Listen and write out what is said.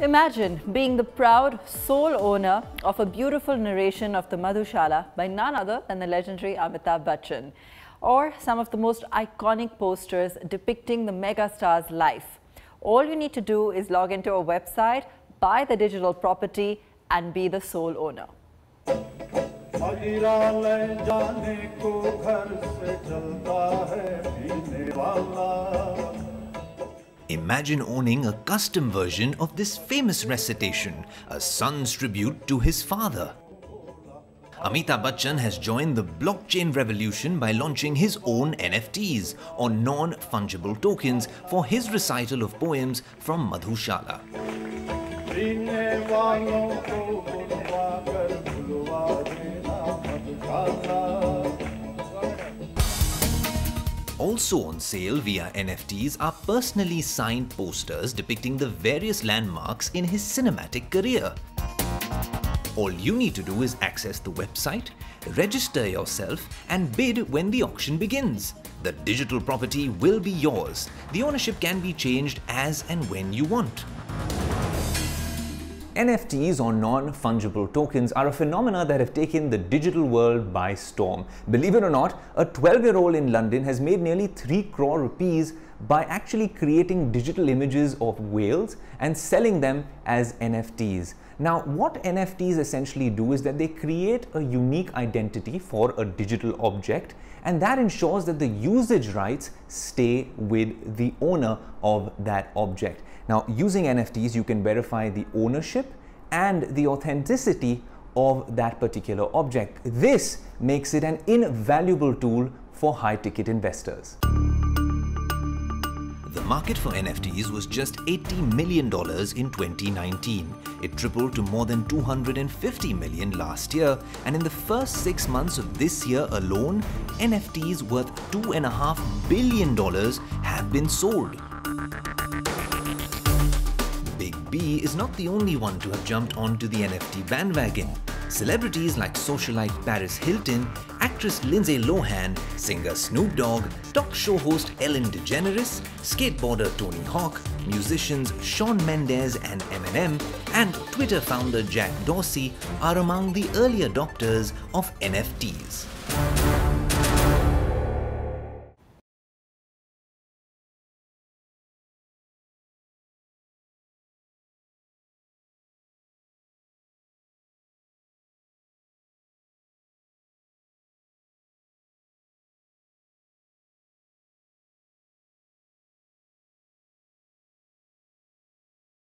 Imagine being the proud sole owner of a beautiful narration of the Madhushala by none other than the legendary Amitabh Bachchan, or some of the most iconic posters depicting the megastar's life. All you need to do is log into a website, buy the digital property, and be the sole owner. Imagine owning a custom version of this famous recitation, a son's tribute to his father. Amitabh Bachchan has joined the blockchain revolution by launching his own NFTs, or non-fungible tokens, for his recital of poems from Madhushala. Also on sale via NFTs are personally signed posters depicting the various landmarks in his cinematic career. All you need to do is access the website, register yourself and bid when the auction begins. The digital property will be yours. The ownership can be changed as and when you want. NFTs or non-fungible tokens are a phenomena that have taken the digital world by storm. Believe it or not, a 12-year-old in London has made nearly 3 crore rupees by actually creating digital images of whales and selling them as NFTs. Now, what NFTs essentially do is that they create a unique identity for a digital object and that ensures that the usage rights stay with the owner of that object. Now, using NFTs, you can verify the ownership and the authenticity of that particular object. This makes it an invaluable tool for high ticket investors. The market for NFTs was just $80 million in 2019. It tripled to more than 250 million last year, and in the first six months of this year alone, NFTs worth $2.5 billion have been sold. Big B is not the only one to have jumped onto the NFT bandwagon. Celebrities like socialite Paris Hilton, actress Lindsay Lohan, singer Snoop Dogg, talk show host Ellen DeGeneres, skateboarder Tony Hawk, musicians Shawn Mendes and Eminem, and Twitter founder Jack Dorsey are among the early adopters of NFTs.